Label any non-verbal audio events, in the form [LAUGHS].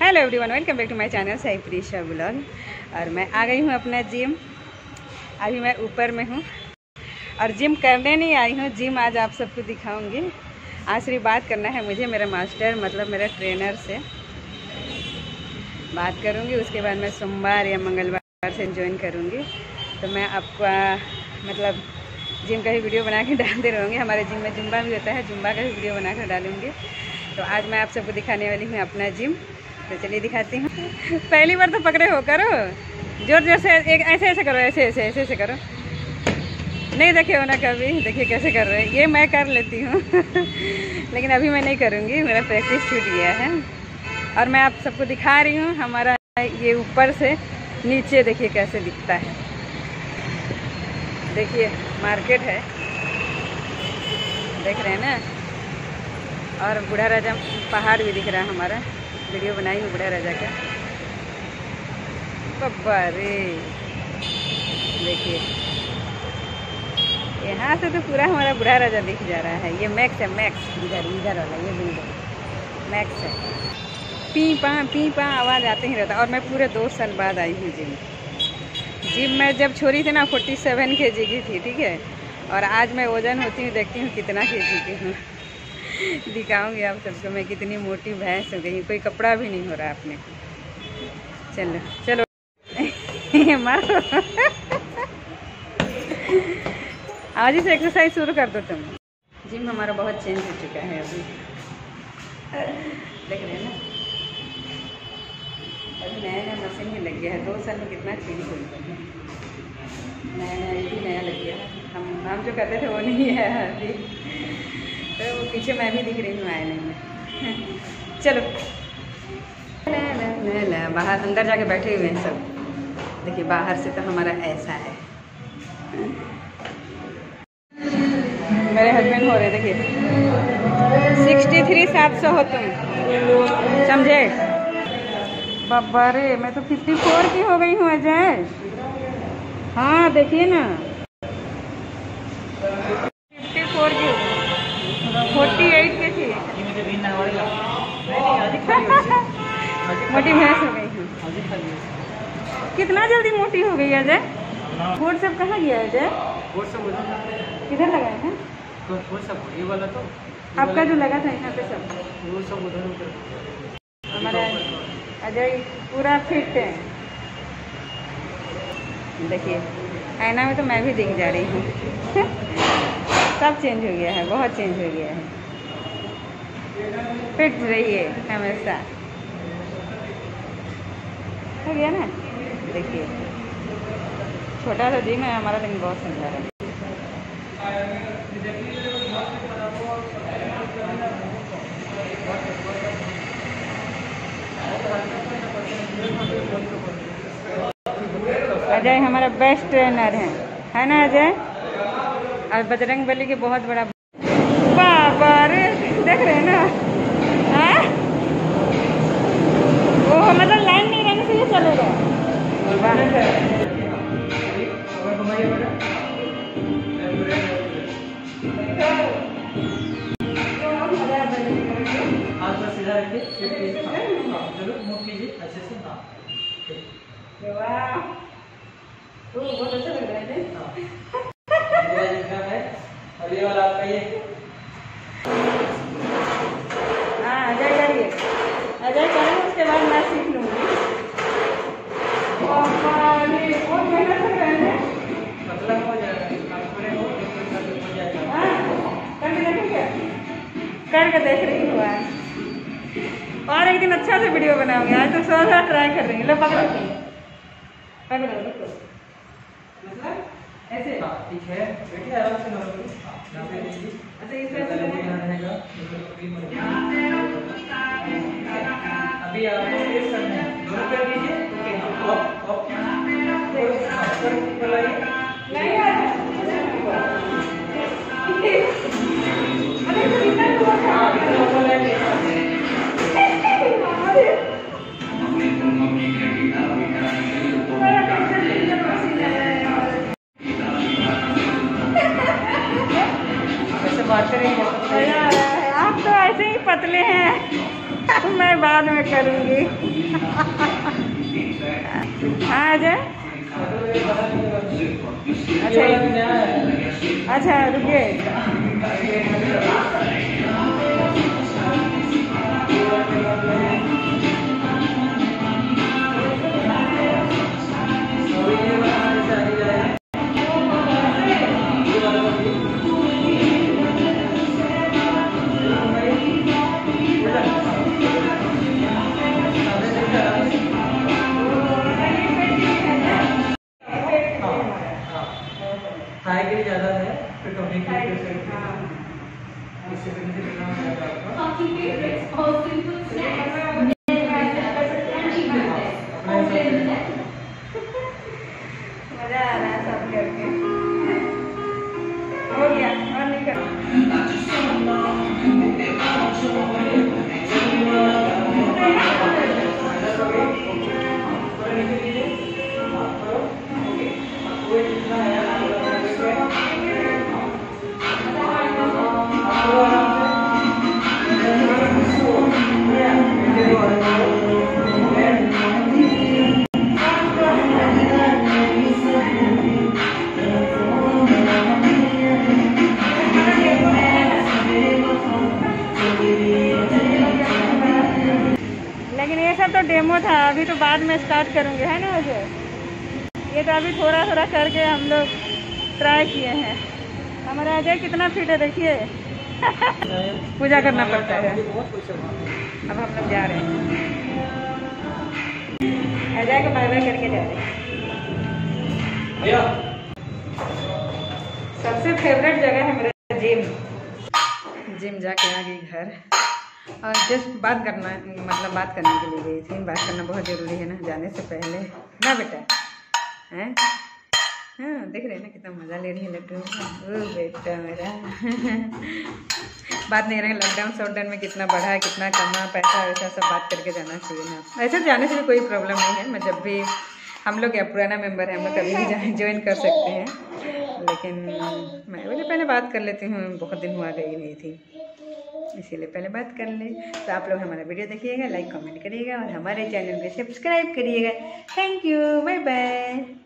Hello everyone welcome back to my channel Sai Preesha blog और मैं आ गई हूँ अपना जिम अभी मैं ऊपर में हूँ। और जिम करने नहीं आई हूँ जिम आज आप सबको दिखाऊँगी। आज सिर्फ़ बात करना है मुझे, मेरा मास्टर मतलब मेरा ट्रेनर से। बात करूँगी, उसके बाद मैं सोमवार या मंगलवार से ज्वाइन करूँगी। तो मैं आपका मतलब जिम का ही वीडियो बना के [LAUGHS] डालते रहूँगी। हमारे जिम में जुम्बा भी होता है, जुम्बा का भी वीडियो बना कर डालूँगी। तो आज मैं आप सबको दिखाने वाली हूँ अपना जिम तो चलिए दिखाती हूँ। पहली बार तो पकड़े हो, करो। ज़ोर ज़ोर से, एक ऐसे ऐसे करो, ऐसे ऐसे ऐसे ऐसे करो। नहीं देखे हो ना कभी? देखिए कैसे कर रहे हैं। ये मैं कर लेती हूँ। [LAUGHS] लेकिन अभी मैं नहीं करूँगी। मेरा प्रैक्टिस छूट गया है। और मैं आप सबको दिखा रही हूँ, हमारा ये ऊपर से नीचे देखिए कैसे दिखता है। देखिए मार्केट है। देख रहे हैं ना? और बूढ़ा राजा पहाड़ भी दिख रहा है हमारा। वीडियो बनाई हूँ बूढ़ा राजा का बब्बा रे देखिए। यहाँ से तो पूरा हमारा बूढ़ा राजा दिख जा रहा है। ये मैक्स है मैक्स इधर इधर वाला, ये बिल्डिंग मैक्स है। पी पा पी पा, आवाज़ आते ही रहता और मैं पूरे दो साल बाद आई हूँ जिम जिम मैं जब छोड़ी थी ना फोर्टी सेवन के जी की थी, ठीक है? और आज मैं वज़न होती हूँ देखती हूँ कितना के जी की हूँ। दिखाऊँगी आप सबको मैं कितनी मोटी भैंस हो गई कोई कपड़ा भी नहीं हो रहा अपने को। चलो चलो। [LAUGHS] मारो। आज ही से एक्सरसाइज शुरू कर दो तुम। जिम हमारा बहुत चेंज हो चुका है अभी। देख रहे हैं ना? अभी नया नया मशीन ही लग गया है, दो साल में कितना चेंज हो गया नया नया ये भी नया लग गया। हम हम जो करते थे वो नहीं है अभी। तो पीछे मैं भी दिख रही हूँ आए में। [LAUGHS] चलो। ला, ला, बाहर अंदर जाके बैठे हुए हैं सब। देखिए बाहर से तो हमारा ऐसा है। मेरे हस्बैंड हो रहे देखिए। सिक्सटी थ्री सात सौ हो तुम। समझे? बाबा रे मैं तो फिफ्टी फोर की हो गई हूँ अजय। हाँ देखिए ना। फोर्टी एट के थी। मोटी भैंस हो गई। कितना जल्दी मोटी हो गई अजय? फ़ूड सब कहाँ गया अजय? किधर लगाए हैं? ये वाला तो आपका जो लगा था यहाँ पे सब? वो सब उधर उधर हमारा अजय पूरा फिट है। देखिए आईना में तो मैं भी दिख जा रही हूँ। [LAUGHS] सब चेंज हो गया है, बहुत चेंज हो गया है। फिट रहिए हमेशा। हो गया ना? देखिए। छोटा सा जिम है, हमारा लेकिन बहुत सुंदर है। अजय हमारा बेस्ट ट्रेनर है। है ना, अजय? और बजरंग बली के बहुत बड़ा बाबा रे देख रहे हैं ना? हाँ? वो मतलब लाइन नहीं रहने से ये चलेगा हाँ, अच्छे से हाँ वाह बहुत अच्छा लग रहा है हाँ। ये वाला जिनका है और ये वाला आपका ये हाँ अजय करिए अजय करें उसके बाद मैं सीख लूँगी बाबा रे, मेहनत कर रहे हैं हो जाएगा थोड़े हो कर हो जाएगा हाँ, करके देखेंगे करके देख रही हूँ आज। और एक दिन अच्छा से वीडियो बनाऊँगी आज तो सौ हज़ार ट्राई कर रही हूँ। लो पकड़ो पकड़ो रुको। मतलब? ऐसे। हाँ ठीक है। बैठिए आराम से हाँ अच्छा रहेगा अभी आपको करना है हाँ बाद में करूँगी। हाँ अजय अच्छा अच्छा रुकिए। टोनी के सब तो डेमो था अभी तो बाद में स्टार्ट करूँगे है ना मुझे ये तो अभी थोड़ा थोड़ा करके हम लोग ट्राई किए हैं। हमारा अजय कितना फिट है देखिए। [LAUGHS] पूजा करना पड़ता है। अब हम लोग जा रहे हैं। अजय को बाय बाय करके जा रहे हैं। सबसे फेवरेट जगह है मेरा जिम जिम जाके आ गई घर। और जस्ट बात करना मतलब बात करने के लिए गई थी। बात करना बहुत ज़रूरी है ना, जाने से पहले। ना बेटा? हैं? हाँ देख रहे हैं ना कितना मज़ा ले रही है लड्डू। ओ बेटा मेरा। बात नहीं रहे लॉकडाउन शॉकडाउन में कितना बढ़ा है कितना कमा, पैसा वैसा सब बात करके जाना चाहिए ना। ऐसे जाने से भी कोई प्रॉब्लम नहीं है। मैं जब भी, हम लोग या पुराना मेंबर है, हम लोग कभी भी ज्वाइन कर सकते हैं। लेकिन, मैं बोले पहले बात कर लेती हूँ, बहुत दिन हुआ गई नहीं थी। इसीलिए पहले बात कर लें। तो आप लोग हमारा वीडियो देखिएगा लाइक कमेंट करिएगा और हमारे चैनल को सब्सक्राइब करिएगा। Thank you bye bye